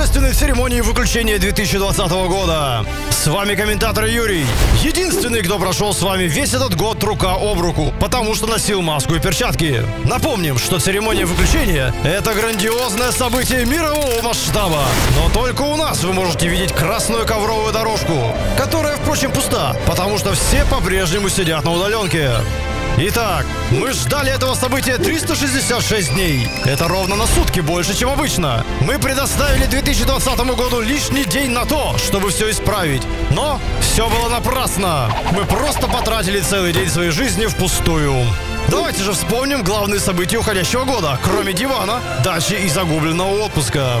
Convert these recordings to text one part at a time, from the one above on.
торжественной церемонии выключения 2020 года. С вами комментатор Юрий. Единственный, кто прошел с вами весь этот год рука об руку, потому что носил маску и перчатки. Напомним, что церемония выключения – это грандиозное событие мирового масштаба. Но только у нас вы можете видеть красную ковровую дорожку, которая, впрочем, пуста, потому что все по-прежнему сидят на удаленке. Итак, мы ждали этого события 366 дней. Это ровно на сутки больше, чем обычно. Мы предоставили 2020 году лишний день на то, чтобы все исправить. Но все было напрасно. Мы просто потратили целый день своей жизни впустую. Давайте же вспомним главные события уходящего года, кроме дивана, дачи и загубленного отпуска.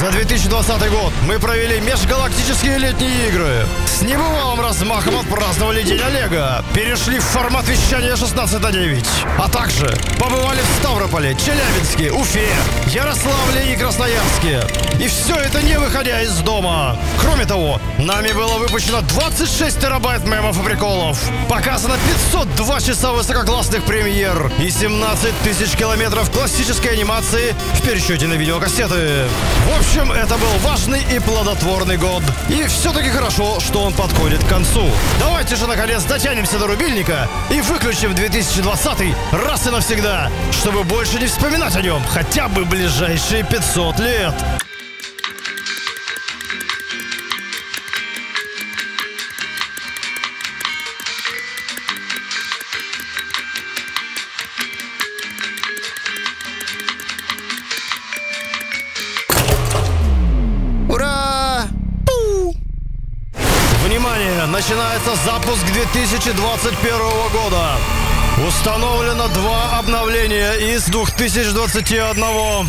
За 2020 год мы провели межгалактические летние игры. С небывалым размахом отпраздновали День Олега. Перешли в формат вещания 16 на 9. А также побывали в Ставрополе, Челябинске, Уфе, Ярославле и Красноярске. И все это не выходя из дома. Кроме того, нами было выпущено 26 терабайт мемов и приколов. Показано 502 часа высококлассных премьер и 17 тысяч километров классической анимации в пересчете на видеокассеты. В общем, это был важный и плодотворный год. И все-таки хорошо, что он подходит к концу. Давайте же, наконец, дотянемся до рубильника и выключим 2020 раз и навсегда, чтобы больше не вспоминать о нем хотя бы ближайшие 500 лет. Начинается запуск 2021 года. Установлено два обновления из 2021.